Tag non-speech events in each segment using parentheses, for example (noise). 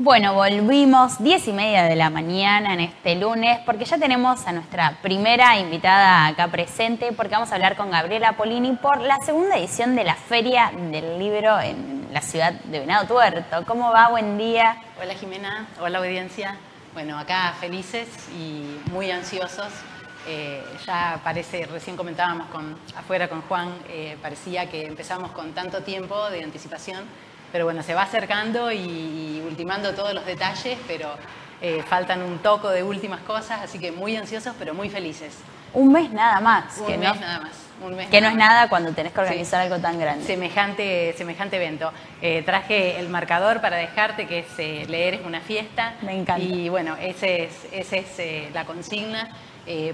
Bueno, volvimos 10 y media de la mañana en este lunes porque ya tenemos a nuestra primera invitada acá presente porque vamos a hablar con Gabriela Polini por la segunda edición de la Feria del Libro en la ciudad de Venado Tuerto. ¿Cómo va? Buen día. Hola Jimena, hola audiencia. Bueno, acá felices y muy ansiosos. Eh, ya parece, recién comentábamos con, afuera con Juan, eh, parecía que empezamos con tanto tiempo de anticipación pero bueno, se va acercando y, ultimando todos los detalles, pero eh, faltan un toco de últimas cosas, así que muy ansiosos, pero muy felices. Un mes nada más. Un que mes nada más. que no es nada cuando tenés que organizar algo tan grande. Semejante, semejante evento. Eh, traje el marcador para dejarte, que es eh, leer es una fiesta. Me encanta. Y bueno, esa es, ese es la consigna,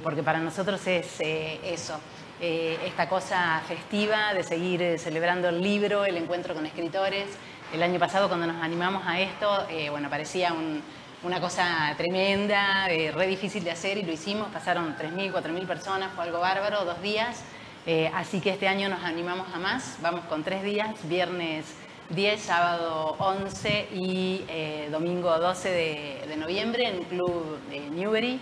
porque para nosotros es eso. Eh, esta cosa festiva de seguir eh, celebrando el libro, el encuentro con escritores. El año pasado cuando nos animamos a esto, eh, bueno, parecía una cosa tremenda, re difícil de hacer y lo hicimos. Pasaron 3.000, 4.000 personas, fue algo bárbaro, dos días. así que este año nos animamos a más, vamos con tres días, viernes 10, sábado 11 y domingo 12 de, de, noviembre en Club Newbery.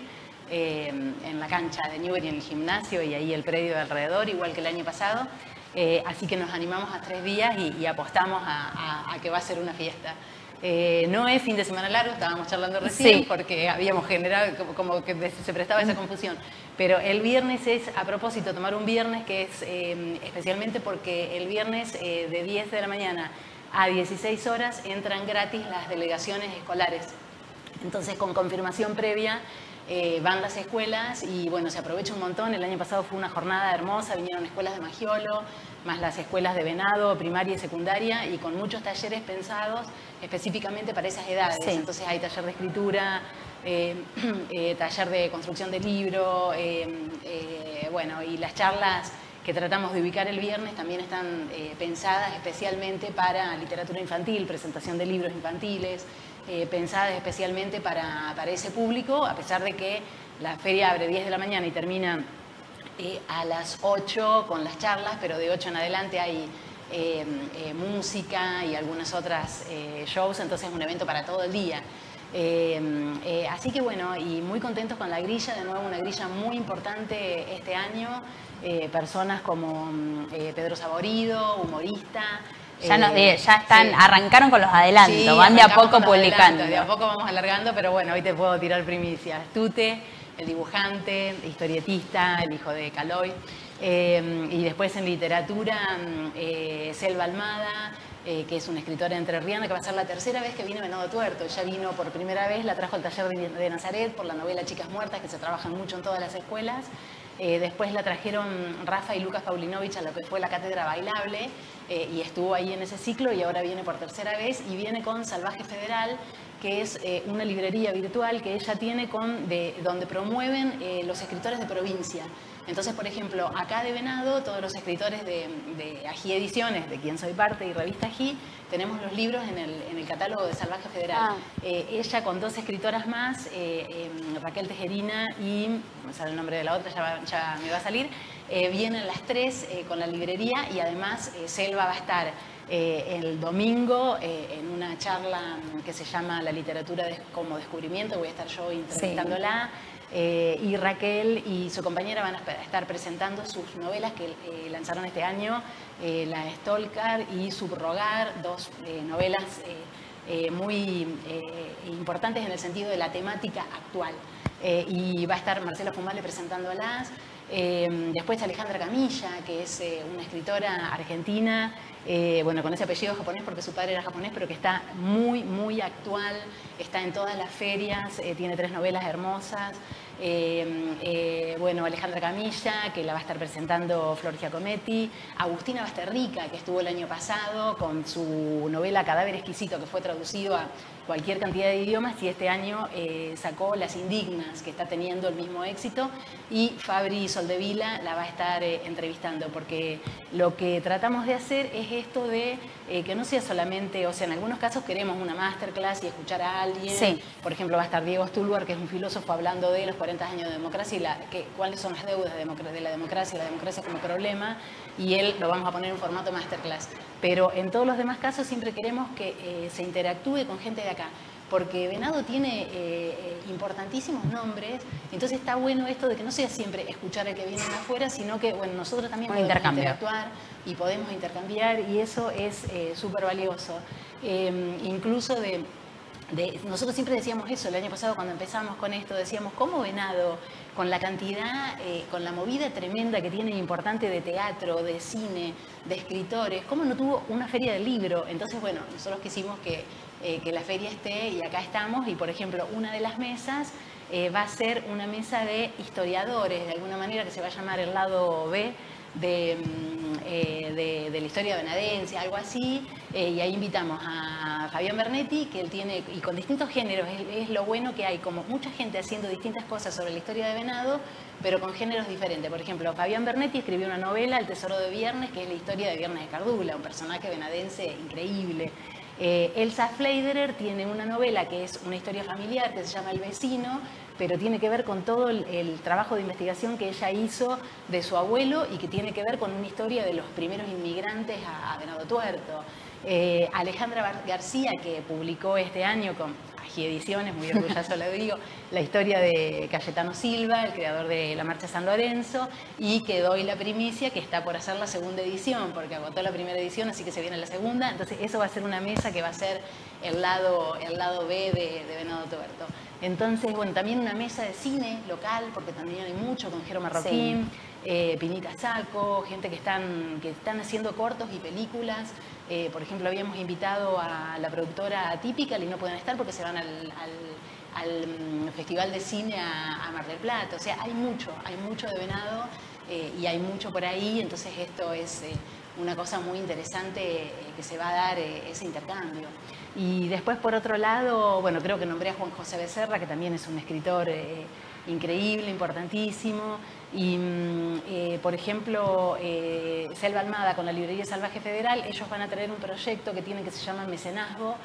Eh, en la cancha de Newbery, en el gimnasio y ahí el predio de alrededor, igual que el año pasado. Eh, así que nos animamos a tres días y, apostamos a, que va a ser una fiesta. Eh, no es fin de semana largo, estábamos charlando recién porque habíamos generado como, que se prestaba esa confusión. Pero el viernes es, a propósito, tomar un viernes que es especialmente porque el viernes de 10 de la mañana a 16 horas entran gratis las delegaciones escolares. Entonces, con confirmación previa, eh, van las escuelas y bueno, se aprovecha un montón. El año pasado fue una jornada hermosa, vinieron escuelas de Magiolo, más las escuelas de Venado, primaria y secundaria, y con muchos talleres pensados específicamente para esas edades. Entonces hay taller de escritura, eh, (clears throat) eh, taller de construcción de libro, bueno, y las charlas que tratamos de ubicar el viernes también están pensadas especialmente para literatura infantil, presentación de libros infantiles, eh, pensadas especialmente para, ese público, a pesar de que la feria abre 10 de la mañana y termina eh, a las 8 con las charlas, pero de 8 en adelante hay eh, música y algunas otras shows, entonces es un evento para todo el día. así que bueno, y muy contentos con la grilla, de nuevo una grilla muy importante este año, personas como mm, Pedro Saborido, humorista, ya, nos, eh, ya están, arrancaron con los adelantos, van de a poco publicando. de a poco vamos alargando, pero bueno, hoy te puedo tirar primicia. Tute, el dibujante, historietista, el hijo de Caloy. Eh, y después en literatura, eh, Selva Almada, que es una escritora entrerriana, que va a ser la tercera vez que viene a Venado Tuerto. Ya vino por primera vez, la trajo al taller de Nazaret por la novela Chicas Muertas, que se trabajan mucho en todas las escuelas. Eh, después la trajeron Rafa y Lucas Paulinovich a lo que fue la cátedra bailable eh, y estuvo ahí en ese ciclo y ahora viene por tercera vez y viene con Salvaje Federal, que es eh, una librería virtual que ella tiene con, de, donde promueven los escritores de provincia. Entonces, por ejemplo, acá de Venado, todos los escritores de, de Ají Ediciones, de quien soy parte, y Revista Ají, tenemos los libros en el, catálogo de Salvaje Federal. Ah. Eh, ella con dos escritoras más, eh, em, Raquel Tejerina y, no sale el nombre de la otra, ya, me va a salir, eh, vienen las tres con la librería y además Selva va a estar el domingo en una charla que se llama La literatura como descubrimiento, voy a estar yo entrevistándola. Eh, y Raquel y su compañera van a estar presentando sus novelas que eh, lanzaron este año, eh, La Stolkar y Subrogar, dos novelas muy importantes en el sentido de la temática actual. y va a estar Marcela Fumale presentándolas. Después Alejandra Camilla, que es una escritora argentina bueno, con ese apellido japonés porque su padre era japonés, pero que está muy, muy actual, está en todas las ferias, tiene tres novelas hermosas. Eh, eh, bueno, Alejandra Camilla, que la va a estar presentando Flor Giacometti, Agustina Basterrica, que estuvo el año pasado con su novela Cadáver Exquisito, que fue traducido a cualquier cantidad de idiomas y este año eh, sacó Las Indignas, que está teniendo el mismo éxito, y Fabri Soldevila la va a estar entrevistando, porque lo que tratamos de hacer es esto de que no sea solamente, o sea, en algunos casos queremos una masterclass y escuchar a alguien, por ejemplo va a estar Diego Stulbar, que es un filósofo hablando de los 40 años de democracia y la, que, cuáles son las deudas de, la democracia y la democracia como problema, y él lo vamos a poner en formato masterclass. Pero en todos los demás casos siempre queremos que eh, se interactúe con gente de acá porque Venado tiene eh, importantísimos nombres, entonces está bueno esto de que no sea siempre escuchar al que viene de afuera, sino que bueno, nosotros también podemos interactuar y podemos intercambiar y eso es súper valioso. incluso de nosotros siempre decíamos eso, el año pasado cuando empezamos con esto, decíamos, ¿cómo Venado, con la cantidad, eh, con la movida tremenda que tiene importante de teatro, de cine, de escritores, cómo no tuvo una feria del libro? Entonces, bueno, nosotros quisimos que, eh, que la feria esté y acá estamos y, por ejemplo, una de las mesas eh, va a ser una mesa de historiadores, de alguna manera que se va a llamar el lado B, Mm, eh, de, la historia venadense, algo así, eh, y ahí invitamos a Fabián Bernetti, que él tiene, y con distintos géneros, es, lo bueno que hay como mucha gente haciendo distintas cosas sobre la historia de Venado, pero con géneros diferentes. Por ejemplo, Fabián Bernetti escribió una novela, El Tesoro de Viernes, que es la historia de Viernes de Cardula, un personaje venadense increíble. Eh, Elsa Fleiderer tiene una novela que es una historia familiar que se llama El vecino, pero tiene que ver con todo el, trabajo de investigación que ella hizo de su abuelo y que tiene que ver con una historia de los primeros inmigrantes a, Venado Tuerto. Eh, Alejandra García, que publicó este año con Agi Ediciones, muy orgulloso lo digo, la historia de Cayetano Silva, el creador de la Marcha San Lorenzo, y que doy la primicia que está por hacer la segunda edición, porque agotó la primera edición, así que se viene la segunda. Entonces, eso va a ser una mesa que va a ser el lado, el lado B de, de Venado Tuerto. Entonces, bueno, también una mesa de cine local, porque también hay mucho con Jero Marroquín, eh, Pinita Saco, gente que están, que están haciendo cortos y películas. Eh, por ejemplo, habíamos invitado a la productora típica y no pueden estar porque se van al, mm, Festival de Cine a, Mar del Plata. O sea, hay mucho, hay mucho de venado eh, y hay mucho por ahí, entonces esto es una cosa muy interesante que se va a dar ese intercambio. Y después, por otro lado, bueno, creo que nombré a Juan José Becerra, que también es un escritor eh, increíble, importantísimo. Y, mm, eh, por ejemplo, eh, Selva Almada con la Librería Salvaje Federal, ellos van a traer un proyecto que tienen que se llama Mecenazgo,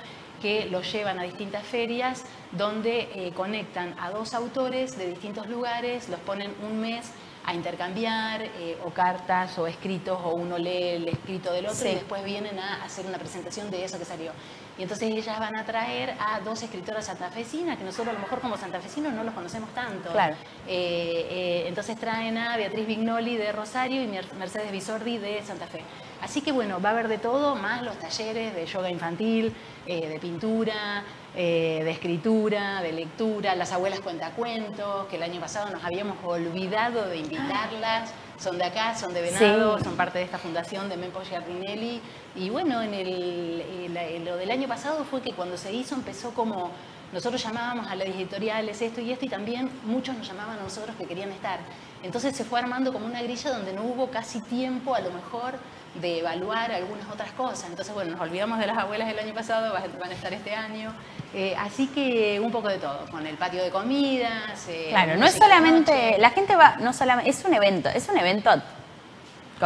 que lo llevan a distintas ferias donde conectan a dos autores de distintos lugares, los ponen un mes a intercambiar o cartas o escritos o uno lee el escrito del otro y después vienen a hacer una presentación de eso que salió. Y entonces ellas van a traer a dos escritoras santafesinas, que nosotros a lo mejor como santafesinos no los conocemos tanto. Claro. Eh, eh, entonces traen a Beatriz Vignoli de Rosario y Mercedes Bisordi de Santa Fe. Así que bueno, va a haber de todo, más los talleres de yoga infantil, eh, de pintura, de escritura, de lectura, las abuelas cuentacuentos, que el año pasado nos habíamos olvidado de invitarlas son de acá, son de Venado, son parte de esta fundación de Mempo Giardinelli. Y bueno, en el, lo del año pasado fue que cuando se hizo empezó como, nosotros llamábamos a las editoriales esto y esto y también muchos nos llamaban a nosotros que querían estar. Entonces se fue armando como una grilla donde no hubo casi tiempo a lo mejor de evaluar algunas otras cosas. Entonces, bueno, nos olvidamos de las abuelas del año pasado, van a estar este año. Eh, así que un poco de todo, con el patio de comidas. Eh, claro, no es solamente, la gente va, no solamente, es un evento, es un evento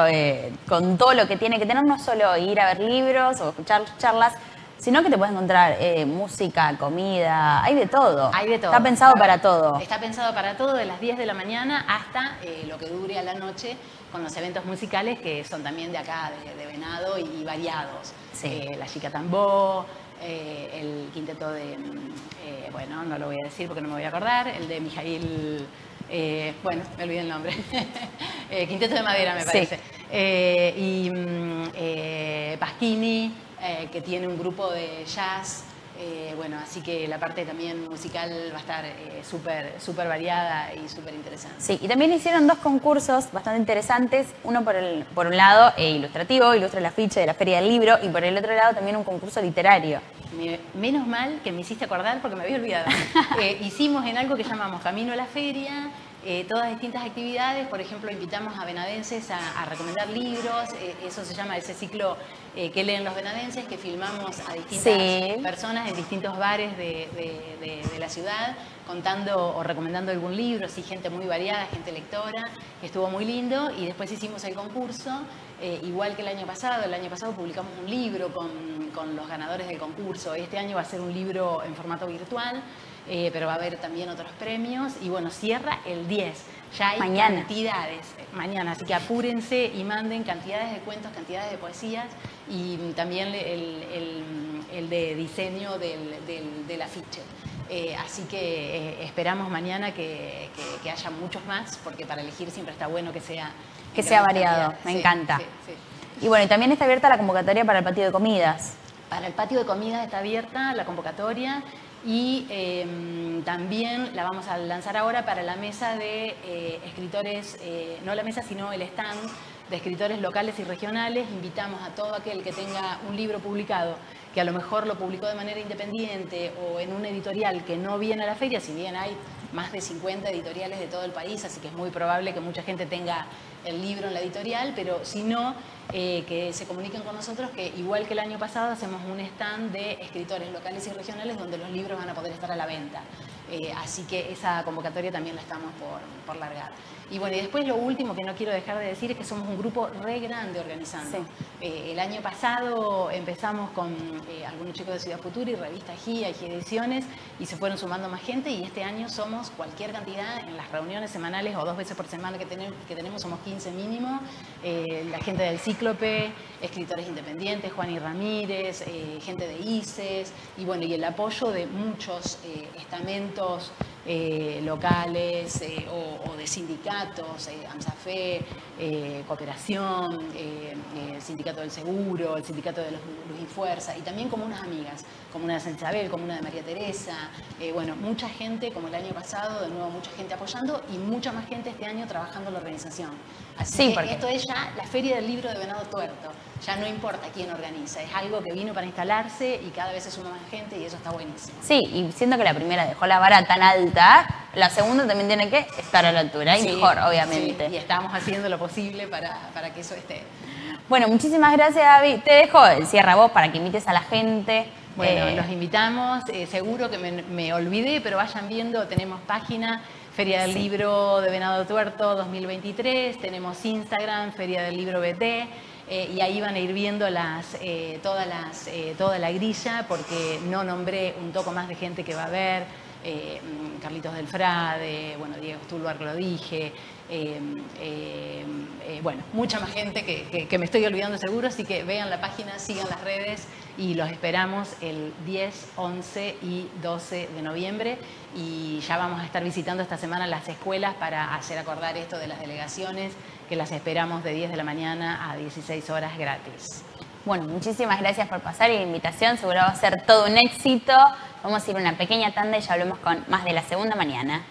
eh, con todo lo que tiene que tener, no solo ir a ver libros o escuchar charlas, sino que te puedes encontrar música, comida, hay de todo. Hay de todo. Está pensado para todo. Está pensado para todo, de las 10 de la mañana hasta lo que dure a la noche, con los eventos musicales que son también de acá, de, Venado y, variados. la Chica Tambó, eh, el quinteto de, mm, eh, bueno, no lo voy a decir porque no me voy a acordar, el de Mijail, eh, bueno, me olvidé el nombre, (laughs) quinteto de madera me parece, y mm, Pasquini, que tiene un grupo de jazz, eh, bueno, así que la parte también musical va a estar eh, súper súper variada y súper interesante. Sí, y también hicieron dos concursos bastante interesantes. Uno por, el, por un lado eh, ilustrativo, ilustra el afiche de la Feria del Libro, y por el otro lado también un concurso literario. menos mal que me hiciste acordar porque me había olvidado. (laughs) hicimos en algo que llamamos Camino a la Feria, eh, todas distintas actividades, por ejemplo, invitamos a venadenses a, recomendar libros, eh, eso se llama ese ciclo eh, que leen los venadenses, que filmamos a distintas personas en distintos bares de, la ciudad, contando o recomendando algún libro, así gente muy variada, gente lectora, que estuvo muy lindo, y después hicimos el concurso, igual que el año pasado, el año pasado publicamos un libro con, con los ganadores del concurso, este año va a ser un libro en formato virtual, eh, pero va a haber también otros premios. Y bueno, cierra el 10. Ya hay cantidades eh, mañana, así que apúrense y manden cantidades de cuentos, cantidades de poesías y también el, el de diseño del, afiche. Eh, así que esperamos mañana que, haya muchos más, porque para elegir siempre está bueno que sea... Que sea variado, me encanta. Y bueno, y también está abierta la convocatoria para el patio de comidas. Para el patio de comidas está abierta la convocatoria y em, también la vamos a lanzar ahora para la mesa de eh, escritores, eh, no la mesa, sino el stand de escritores locales y regionales. Invitamos a todo aquel que tenga un libro publicado, que a lo mejor lo publicó de manera independiente o en un editorial que no viene a la feria, si bien hay más de 50 editoriales de todo el país, así que es muy probable que mucha gente tenga el libro en la editorial, pero si no, eh, que se comuniquen con nosotros, que igual que el año pasado hacemos un stand de escritores locales y regionales donde los libros van a poder estar a la venta. Eh, así que esa convocatoria también la estamos por, por, largar. Y bueno, y después lo último que no quiero dejar de decir es que somos un grupo re grande organizando. Eh, el año pasado empezamos con algunos chicos de Ciudad Futura y revista GIA y Ediciones y se fueron sumando más gente y este año somos cualquier cantidad en las reuniones semanales o dos veces por semana que, tenemos, que tenemos somos 15 mínimo. la gente del Cíclope, escritores independientes, Juan y Ramírez, gente de ICES y bueno, y el apoyo de muchos estamentos los eh, locales eh, o, de sindicatos, eh, AMSAFE, Cooperación, el Sindicato del Seguro, el Sindicato de los Luz y Fuerza, y también como unas amigas, como una de San Isabel, como una de María Teresa, bueno, mucha gente, como el año pasado, de nuevo mucha gente apoyando y mucha más gente este año trabajando en la organización. Así que porque... esto es ya la Feria del Libro de Venado Tuerto, ya no importa quién organiza, es algo que vino para instalarse y cada vez se suma más gente y eso está buenísimo. Sí, y siendo que la primera dejó la vara tan alta, la segunda también tiene que estar a la altura y mejor, obviamente. y estamos haciendo lo posible para, que eso esté. Bueno, muchísimas gracias, David. Te dejo el cierra vos para que invites a la gente. Bueno, eh, los invitamos. Eh, seguro que me, olvidé, pero vayan viendo, tenemos página. Feria del Libro de Venado Tuerto 2023, tenemos Instagram, Feria del Libro BT, eh, y ahí van a ir viendo las, todas las, toda la grilla, porque no nombré un toco más de gente que va a ver, eh, Carlitos del Frade, bueno, Diego Stulbar lo dije, eh, eh, bueno, mucha más gente que, me estoy olvidando seguro, así que vean la página, sigan las redes y los esperamos el 10, 11 y 12 de noviembre y ya vamos a estar visitando esta semana las escuelas para hacer acordar esto de las delegaciones, que las esperamos de 10 de la mañana a 16 horas gratis. Bueno, muchísimas gracias por pasar y la invitación, seguro va a ser todo un éxito. Vamos a ir una pequeña tanda y ya hablemos con más de la segunda mañana.